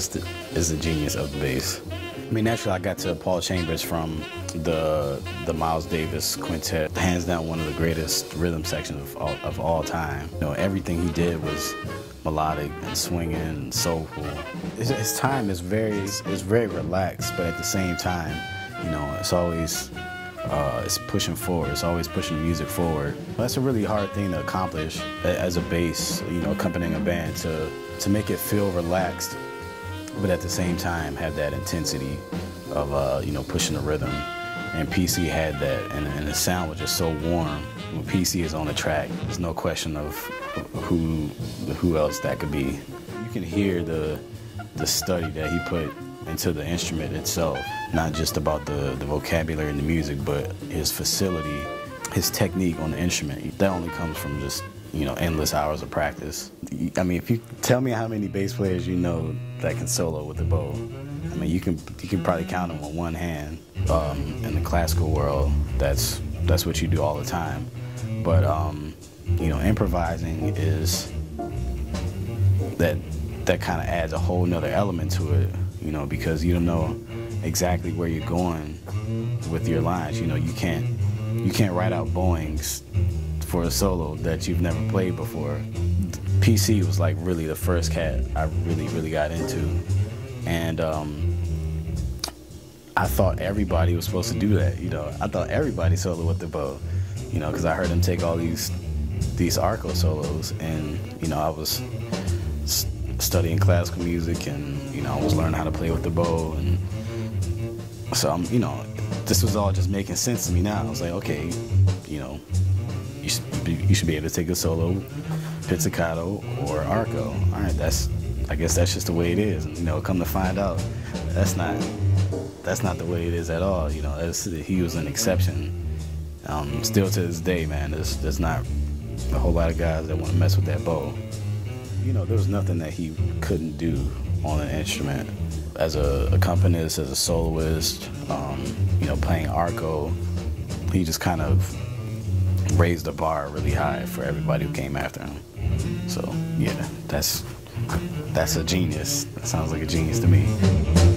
is the, is the genius of the bass. I mean, naturally, I got to Paul Chambers from the the Miles Davis quintet. Hands down, one of the greatest rhythm sections of all, of all time. You know, everything he did was melodic and swinging and soulful. His, his time is very is very relaxed, but at the same time, you know, it's always uh, it's pushing forward. It's always pushing the music forward. That's a really hard thing to accomplish as a bass, you know, accompanying a band to to make it feel relaxed but at the same time have that intensity of uh, you know pushing the rhythm. And PC had that, and, and, the sound was just so warm. When PC is on the track, there's no question of who who else that could be. You can hear the the study that he put into the instrument itself, not just about the, the vocabulary and the music, but his facility, his technique on the instrument. That only comes from just you know, endless hours of practice. I mean, if you tell me how many bass players you know that can solo with the bow, I mean, you can you can probably count them on one hand. Um, in the classical world, that's that's what you do all the time. But um, you know, improvising is that that kind of adds a whole nother element to it. You know, because you don't know exactly where you're going with your lines. You know, you can't you can't write out bowings for a solo that you've never played before. PC was like really the first cat I really, really got into. And um, I thought everybody was supposed to do that, you know. I thought everybody solo with the bow, you know, because I heard him take all these these arco solos, and you know, I was studying classical music, and you know, I was learning how to play with the bow, and so I'm, you know, this was all just making sense to me now. I was like, okay, you know, you should, be, you should be able to take a solo pizzicato or arco. All right, that's I guess that's just the way it is. You know, come to find out, that's not that's not the way it is at all. You know, he was an exception. Um, still to this day, man, there's there's not a whole lot of guys that want to mess with that bow. You know, there was nothing that he couldn't do on an instrument. As a accompanist, as a soloist, um, you know, playing arco, he just kind of raised the bar really high for everybody who came after him. So yeah, that's that's a genius. That sounds like a genius to me.